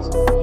Miles.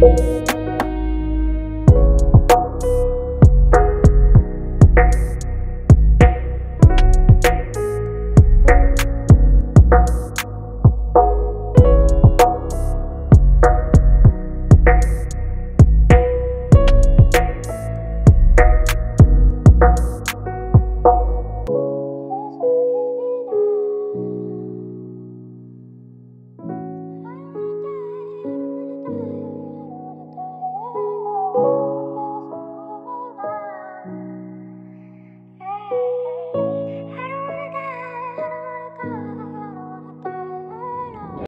you.